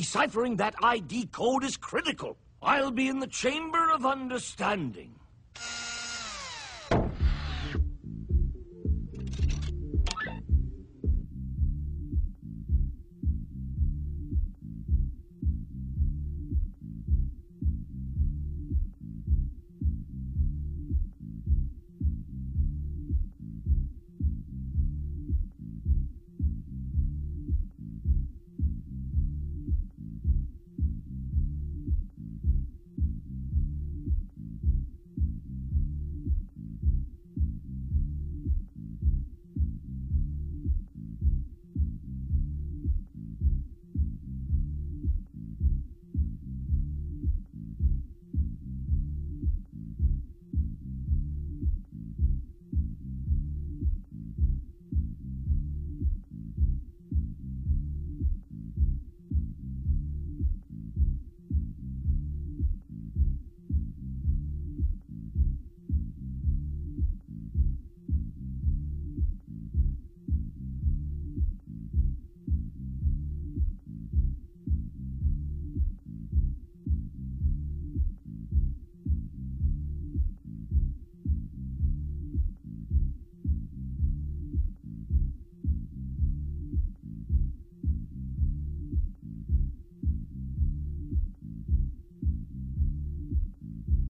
Deciphering that ID code is critical. I'll be in the Chamber of Understanding.